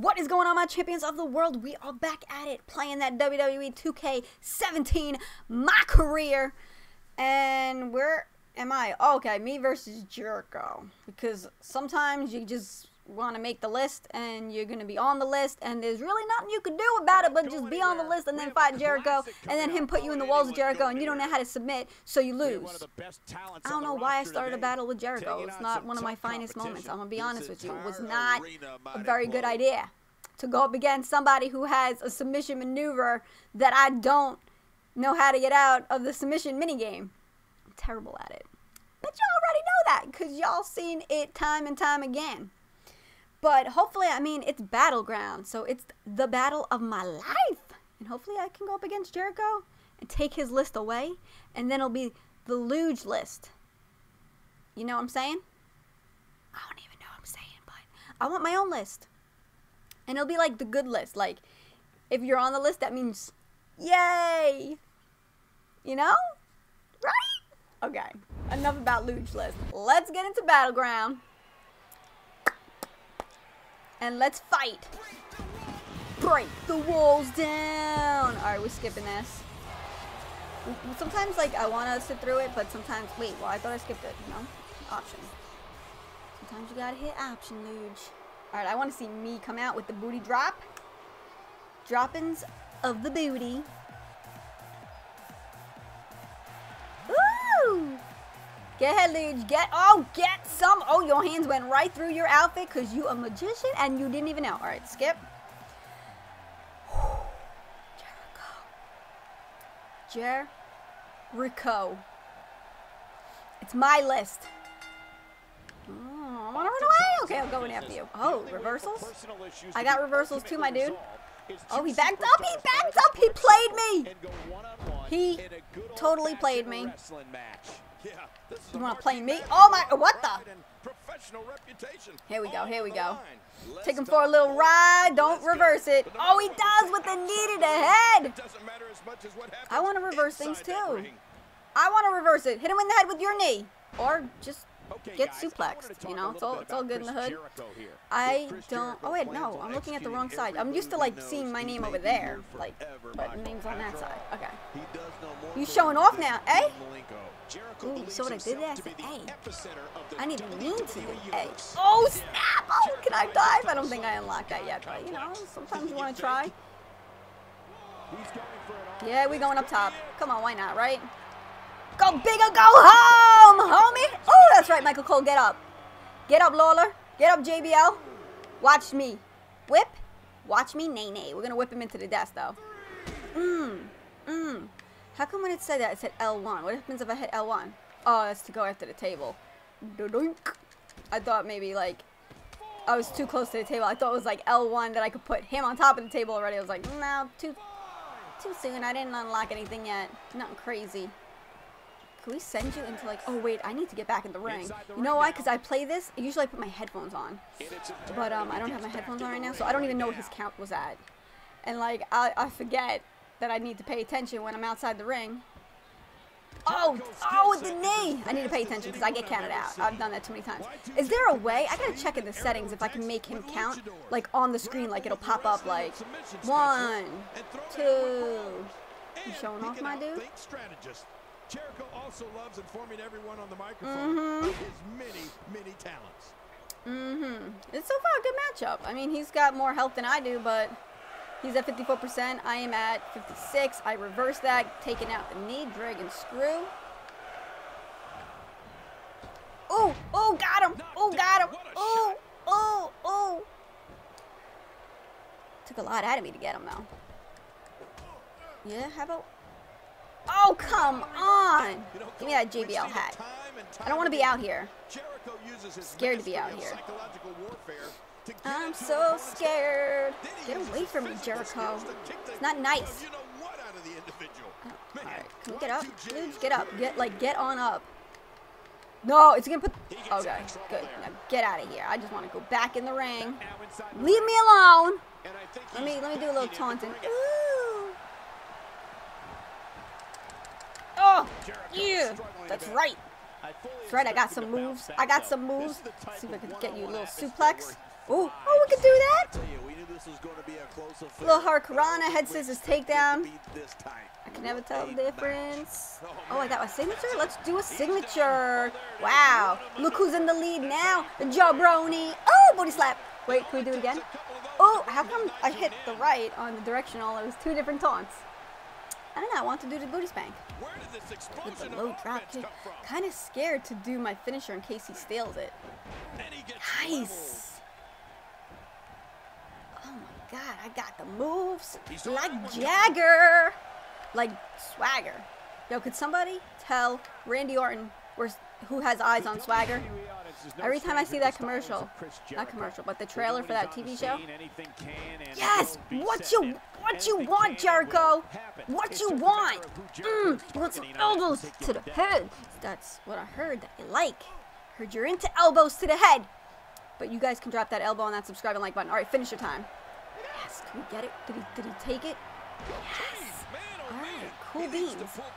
What is going on, my champions of the world? We are back at it, playing that WWE 2K17, my career. And where am I? Oh, okay, me versus Jericho. Because sometimes you just want to make the list, and you're going to be on the list, and there's really nothing you can do about it but just be on the list and then fight Jericho, and then him put you in the walls of Jericho, and you don't know how to submit, so you lose. I don't know why I started a battle with Jericho. It's not one of my finest moments. I'm going to be honest with you. It was not a very good idea to go up against somebody who has a submission maneuver that I don't know how to get out of the submission minigame. I'm terrible at it. But y'all already know that because y'all seen it time and time again. But hopefully, I mean, it's Battleground, so it's the battle of my life. And hopefully I can go up against Jericho and take his list away, and then it'll be the luge list. You know what I'm saying? I don't even know what I'm saying, but I want my own list. And it'll be like the good list. Like, if you're on the list, that means yay. You know? Right? Okay. Enough about luge list. Let's get into Battleground and let's fight. Break the walls down. All right, we're skipping this. Sometimes, like, I want to sit through it, but sometimes, wait, well, I thought I skipped it, you know? Option. Sometimes you gotta hit option, luge. All right, I want to see me come out with the booty drop. Droppings of the booty. Get ahead, Luge. Get, oh, get some. Oh, your hands went right through your outfit because you a magician and you didn't even know. All right, skip. Jericho. Jericho. It's my list. Oh, I want to run away. Okay, I'm going after you. Oh, reversals? I got reversals too, my dude. Oh, he backed up. He backed up. He played me. He totally played me. You want to play me? Oh my, what the? Here we go, here we go. Take him for a little ride. Don't reverse it. Oh, he does with the knee to the head. I want to reverse things too. I want to reverse it. Hit him in the head with your knee. Or just get suplexed. You know, it's all, it's all good in the hood. I don't. Oh wait, no, I'm looking at the wrong side. I'm used to like seeing my name over there, like, but the name's on that side. Okay. You showing off now, eh? Ooh, so what I did there? I said A. I need to mean to A. Oh snap! Oh, can I dive? I don't think I unlocked that yet, but you know, sometimes you want to try. Yeah, we going up top. Come on, why not, right? Go big or go home, homie. Oh, that's right, Michael Cole. Get up. Get up, Lawler. Get up, JBL. Watch me. Whip. Watch me, nay nay. We're going to whip him into the desk, though. Mmm. Mmm. How come when it said that, it said L1? What happens if I hit L1? Oh, that's to go after the table. I thought maybe, like, I was too close to the table. I thought it was, like, L1 that I could put him on top of the table already. I was like, no, too, too soon. I didn't unlock anything yet. Nothing crazy. Can we send you into like, oh wait, I need to get back in the ring. You know why? Because I play this, usually I put my headphones on. But um, I don't have my headphones on right now, so I don't even know what his count was at. And like, I, I forget that I need to pay attention when I'm outside the ring. Oh, oh, the knee. I need to pay attention because I get counted out. I've done that too many times. Is there a way? I gotta check in the settings if I can make him count, like on the screen, like it'll pop up like one, two. You showing off, my dude? Jericho also loves informing everyone on the microphone mm -hmm. his many, many talents. Mm-hmm. It's so far a good matchup. I mean, he's got more health than I do, but he's at 54%. I am at 56. I reverse that, taking out the knee, dragon screw. Oh, oh, got him. Oh, got him. Oh, oh, oh. Took a lot out of me to get him, though. Yeah, how about Oh, come on. Give me that JBL hat. I don't want to be out here. I'm scared to be out here. I'm so scared. Get away from me, Jericho. It's not nice. Oh, Alright, can we get up? Dude, get up. Get, like, get on up. No, it's gonna put... Okay, good. Now get out of here. I just want to go back in the ring. Leave me alone. Let me, let me do a little taunting. Ooh. Oh, yeah. That's right. That's right. I got some moves. I got some moves. Let's see if I can get you a little suplex. Oh, oh, we can do that. Little Hurricanrana, head scissors takedown. I can never tell the difference. Oh, I got my signature? Let's do a signature. Wow. Look who's in the lead now. The Jabroni. Oh, booty slap. Wait, can we do it again? Oh, how come I hit the right on the directional? It was two different taunts. I don't know. I want to do the booty spank. With the low drop kick. Kind of scared to do my finisher in case he steals it. Nice. Oh my god, I got the moves like Jagger. Like Swagger. Yo, could somebody tell Randy Orton where's, who has eyes on Swagger? Every time I see that commercial, not commercial, but the trailer for that TV show. Yes, what you what you want, Jericho? What you want? Mm, you want some elbows to the head? That's what I heard that you like. Heard you're into elbows to the head. But you guys can drop that elbow on that subscribe and like button. All right, finish your time. Yes, can we get it? Did he, did he take it? Yes. All right, cool beans.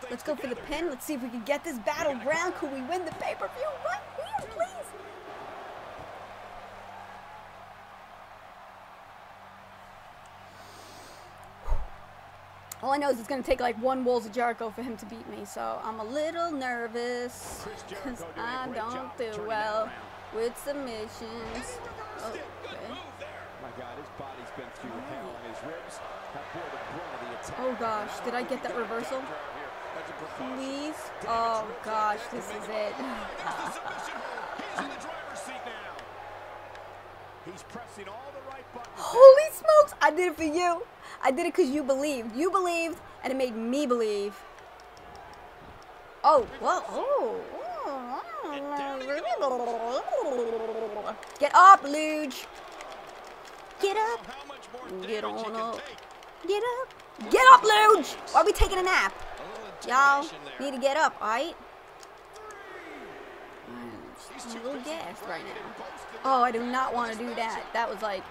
Let's go for the pin. Let's see if we can get this battleground. Could we win the pay-per-view? Right here, please. All I know is it's going to take like one Walls of Jericho for him to beat me, so I'm a little nervous because I don't do well with submissions. Okay. Oh gosh, did I get that reversal? Please? Oh gosh, this is it. Holy smokes! I did it for you. I did it because you believed. You believed, and it made me believe. Oh, whoa. Oh. oh get up, Luge. Get up. Get on up. Get up. Get up, Luge. Why are we taking a nap? Y'all need to get up, alright? I'm a little gassed right now. Oh, I do not want to do that. That was like,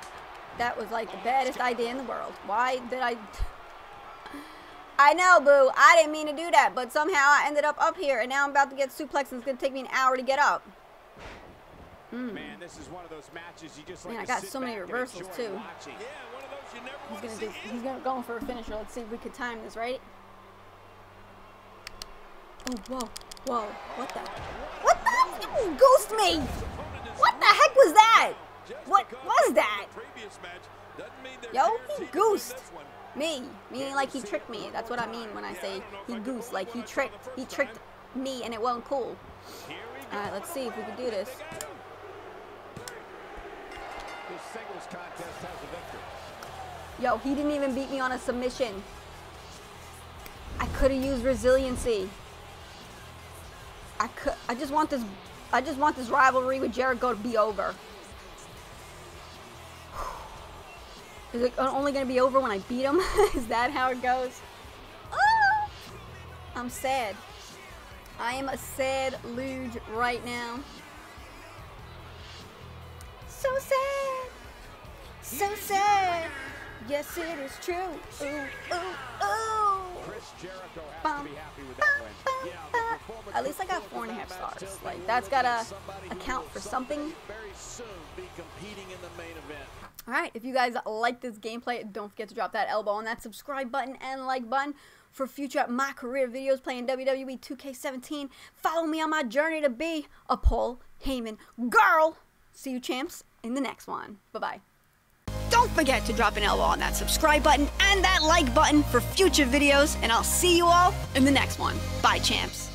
that was like the baddest idea in the world. Why did I... I know, boo. I didn't mean to do that, but somehow I ended up up here, and now I'm about to get suplexed, and it's going to take me an hour to get up. Mm. Man, this is one of those matches you just Man, like I got so many reversals, too. Yeah, he's going to do, he's gonna, going for a finisher. Let's see if we can time this, right? Oh, whoa, whoa. What the? What the? You ghost me! What the heck was that? What was that? Yo, he goosed me. Meaning like he tricked me. That's what I mean when I say he goosed. Like he tricked he tricked me and it wasn't cool. Alright, let's see if we can do this. Yo, he didn't even beat me on a submission. I could have used resiliency. I could I just want this I just want this rivalry with Jericho to be over. Is it only going to be over when I beat him? Is that how it goes? Oh, I'm sad. I am a sad luge right now. So sad. So sad. Yes, it is true. Ooh, ooh, ooh. Bum, bum, bum, At least I got four and a half stars. Like, that's got to account for something. Alright, if you guys like this gameplay, don't forget to drop that elbow on that subscribe button and like button for future My Career videos playing WWE 2K17. Follow me on my journey to be a Paul Heyman girl. See you champs in the next one. Bye-bye. Don't forget to drop an elbow on that subscribe button and that like button for future videos, and I'll see you all in the next one. Bye, champs.